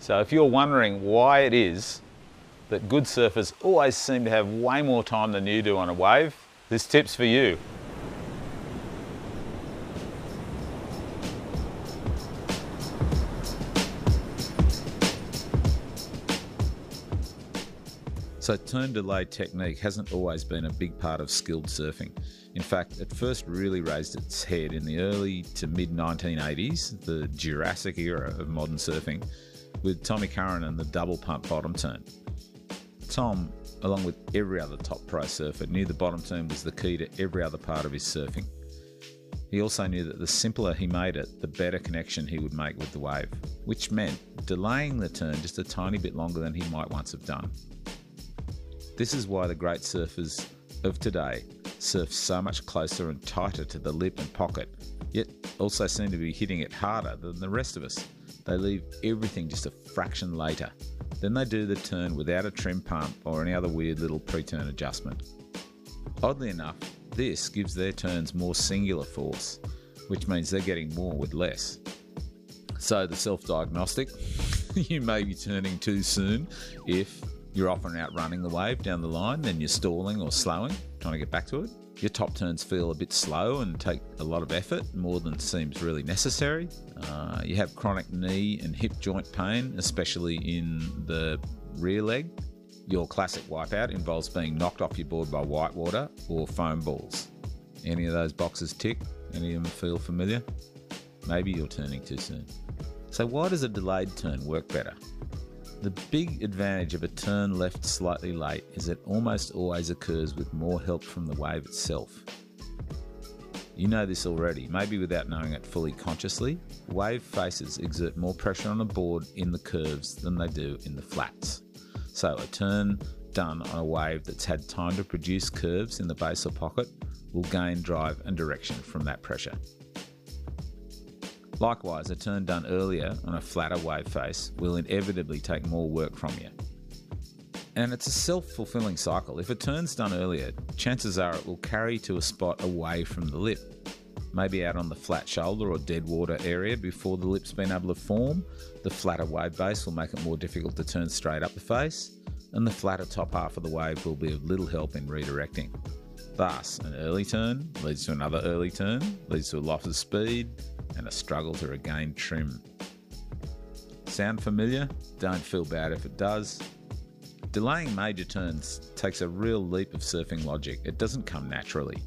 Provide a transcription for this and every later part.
So if you're wondering why it is that good surfers always seem to have way more time than you do on a wave, this tip's for you. So turn delay technique hasn't always been a big part of skilled surfing. In fact, it first really raised its head in the early to mid 1980s, the Jurassic era of modern surfing, with Tommy Curren and the double pump bottom turn. Tom, along with every other top pro surfer, knew the bottom turn was the key to every other part of his surfing. He also knew that the simpler he made it, the better connection he would make with the wave, which meant delaying the turn just a tiny bit longer than he might once have done. This is why the great surfers of today surf so much closer and tighter to the lip and pocket, yet also seem to be hitting it harder than the rest of us. They leave everything just a fraction later. Then they do the turn without a trim pump or any other weird little pre turn adjustment. Oddly enough, this gives their turns more singular force, which means they're getting more with less. So, the self diagnostic you may be turning too soon if you're often outrunning the wave down the line, then you're stalling or slowing, trying to get back to it. Your top turns feel a bit slow and take a lot of effort, more than seems really necessary. Uh, you have chronic knee and hip joint pain, especially in the rear leg. Your classic wipeout involves being knocked off your board by whitewater or foam balls. Any of those boxes tick? Any of them feel familiar? Maybe you're turning too soon. So, why does a delayed turn work better? The big advantage of a turn left slightly late is it almost always occurs with more help from the wave itself. You know this already, maybe without knowing it fully consciously. Wave faces exert more pressure on a board in the curves than they do in the flats. So a turn done on a wave that's had time to produce curves in the base or pocket will gain drive and direction from that pressure. Likewise, a turn done earlier on a flatter wave face will inevitably take more work from you. And it's a self fulfilling cycle. If a turn's done earlier, chances are it will carry to a spot away from the lip. Maybe out on the flat shoulder or dead water area before the lip's been able to form. The flatter wave base will make it more difficult to turn straight up the face, and the flatter top half of the wave will be of little help in redirecting. Thus, an early turn leads to another early turn, leads to a loss of speed, and a struggle to regain trim. Sound familiar? Don't feel bad if it does. Delaying major turns takes a real leap of surfing logic. It doesn't come naturally.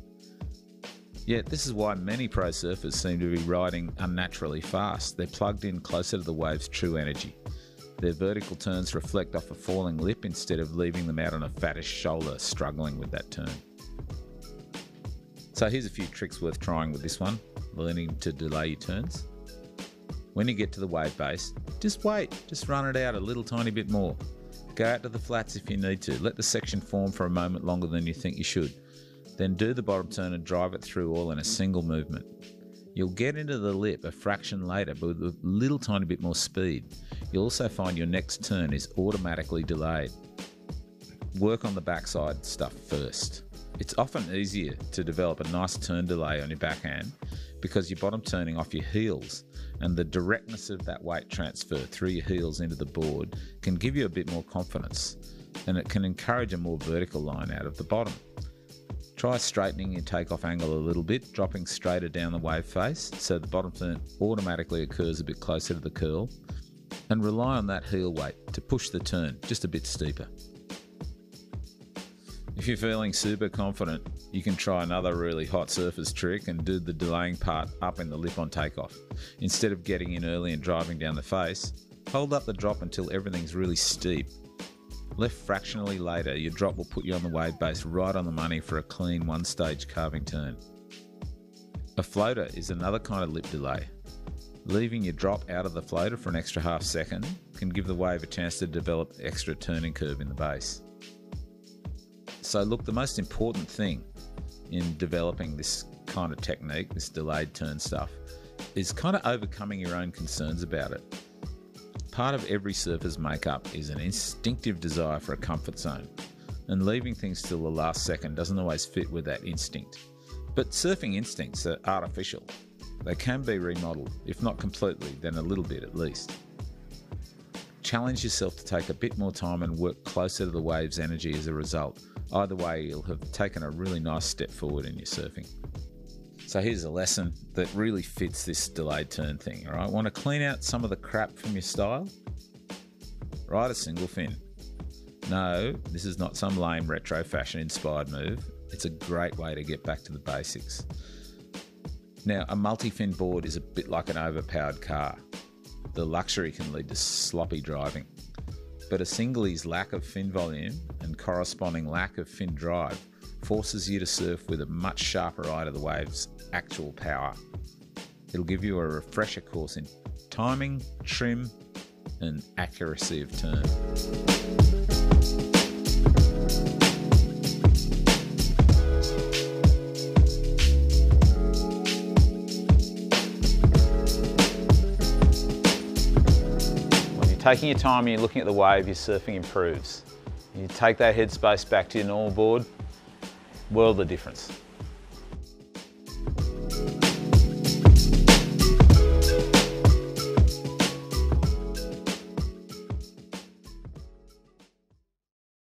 Yet, this is why many pro surfers seem to be riding unnaturally fast. They're plugged in closer to the wave's true energy. Their vertical turns reflect off a falling lip instead of leaving them out on a fattish shoulder struggling with that turn. So, here's a few tricks worth trying with this one learning to delay your turns. When you get to the wave base, just wait, just run it out a little tiny bit more. Go out to the flats if you need to. Let the section form for a moment longer than you think you should. Then do the bottom turn and drive it through all in a single movement. You'll get into the lip a fraction later, but with a little tiny bit more speed. You'll also find your next turn is automatically delayed. Work on the backside stuff first. It's often easier to develop a nice turn delay on your backhand because you're bottom turning off your heels, and the directness of that weight transfer through your heels into the board can give you a bit more confidence, and it can encourage a more vertical line out of the bottom. Try straightening your takeoff angle a little bit, dropping straighter down the wave face so the bottom turn automatically occurs a bit closer to the curl, and rely on that heel weight to push the turn just a bit steeper. If you're feeling super confident, you can try another really hot surface trick and do the delaying part up in the lip on takeoff. Instead of getting in early and driving down the face, hold up the drop until everything's really steep. Left fractionally later, your drop will put you on the wave base right on the money for a clean one stage carving turn. A floater is another kind of lip delay. Leaving your drop out of the floater for an extra half second can give the wave a chance to develop extra turning curve in the base. So, look, the most important thing in developing this kind of technique, this delayed turn stuff, is kind of overcoming your own concerns about it. Part of every surfer's makeup is an instinctive desire for a comfort zone, and leaving things till the last second doesn't always fit with that instinct. But surfing instincts are artificial. They can be remodeled, if not completely, then a little bit at least challenge yourself to take a bit more time and work closer to the wave's energy as a result. Either way, you'll have taken a really nice step forward in your surfing. So here's a lesson that really fits this delayed turn thing. All right, want to clean out some of the crap from your style? Ride a single fin. No, this is not some lame retro fashion inspired move. It's a great way to get back to the basics. Now, a multi fin board is a bit like an overpowered car. The luxury can lead to sloppy driving. But a singly's lack of fin volume and corresponding lack of fin drive forces you to surf with a much sharper eye to the wave's actual power. It'll give you a refresher course in timing, trim, and accuracy of turn. Taking your time and you're looking at the wave, your surfing improves. You take that headspace back to your normal board, world of difference.